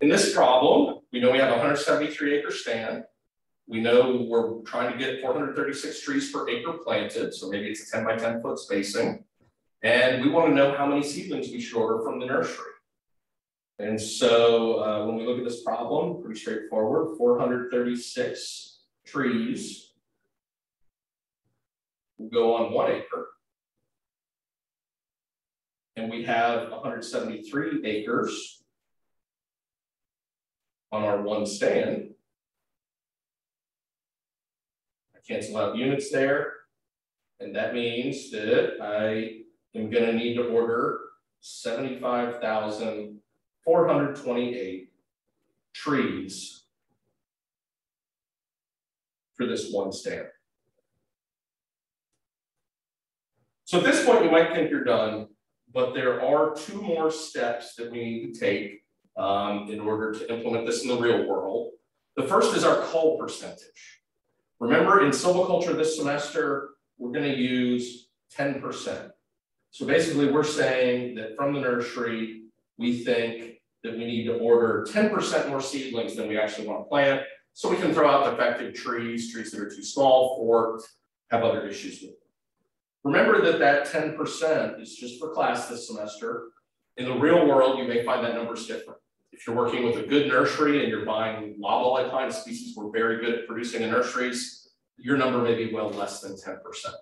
In this problem, we know we have hundred seventy-three acre stand. We know we're trying to get four hundred thirty-six trees per acre planted, so maybe it's a ten by ten foot spacing. And we want to know how many seedlings we should order from the nursery. And so uh, when we look at this problem, pretty straightforward, four hundred thirty-six trees. Will go on one acre. And we have hundred seventy-three acres. On our one stand. I cancel out units there. And that means that I am gonna need to order seventy-five thousand four hundred twenty-eight trees. For this one stand. So at this point, you might think you're done, but there are two more steps that we need to take um, in order to implement this in the real world. The first is our cull percentage. Remember in silviculture this semester, we're gonna use ten percent. So basically, we're saying that from the nursery, we think that we need to order ten percent more seedlings than we actually want to plant. So we can throw out defective trees, trees that are too small, forked, have other issues with them. Remember that that ten percent is just for class this semester. In the real world, you may find that number is different. If you're working with a good nursery and you're buying loblolly pine species, we're very good at producing in nurseries, your number may be well less than ten percent.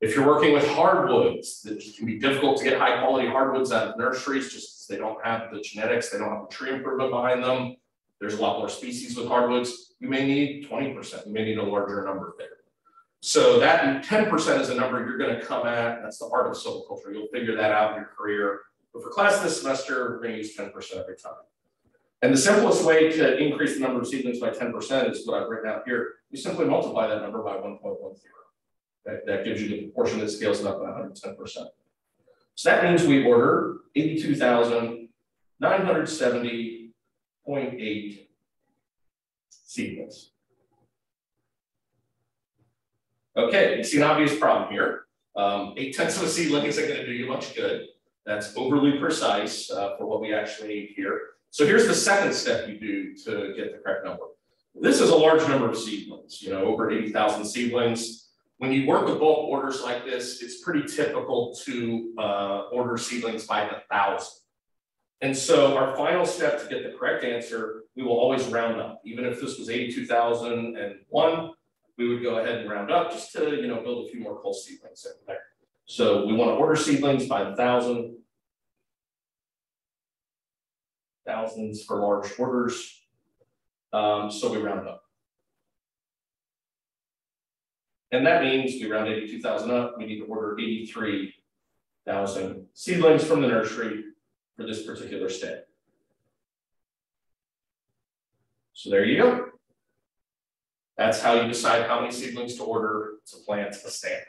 If you're working with hardwoods, it can be difficult to get high quality hardwoods out of nurseries just because they don't have the genetics, they don't have the tree improvement behind them. There's a lot more species with hardwoods. You may need twenty percent, you may need a larger number there. So that ten percent is a number you're gonna come at, that's the art of silviculture, you'll figure that out in your career. But for class this semester, we're gonna use ten percent every time. And the simplest way to increase the number of seedlings by ten percent is what I've written out here. You simply multiply that number by one point one zero. That, that gives you the proportion that scales it up by hundred ten percent. So that means we order eighty-two thousand nine hundred seventy point eight seedlings. Okay, you see an obvious problem here. Um, eight tenths of a seedling isn't gonna do you much good. That's overly precise uh, for what we actually need here. So here's the second step you do to get the correct number. This is a large number of seedlings, you know, over 80,000 seedlings. When you work with bulk orders like this, it's pretty typical to uh, order seedlings by the thousand. And so our final step to get the correct answer, we will always round up. Even if this was 82,001, we would go ahead and round up just to, you know, build a few more cull seedlings in there. So we want to order seedlings by the thousand. Thousands for large orders. Um, so we round up. And that means we round eighty-two thousand up, we need to order eighty-three thousand seedlings from the nursery for this particular state. So there you go. That's how you decide how many seedlings to order to plant a stand.